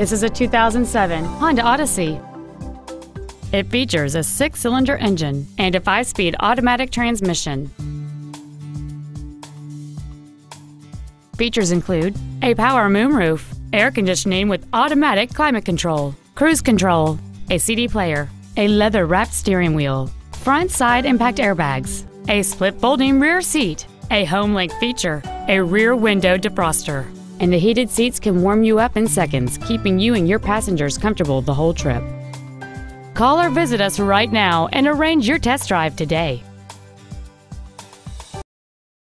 This is a 2007 Honda Odyssey. It features a six-cylinder engine and a five-speed automatic transmission. Features include a power moonroof, air conditioning with automatic climate control, cruise control, a CD player, a leather-wrapped steering wheel, front side impact airbags, a split folding rear seat, a HomeLink feature, a rear window defroster, and the heated seats can warm you up in seconds, keeping you and your passengers comfortable the whole trip. Call or visit us right now and arrange your test drive today.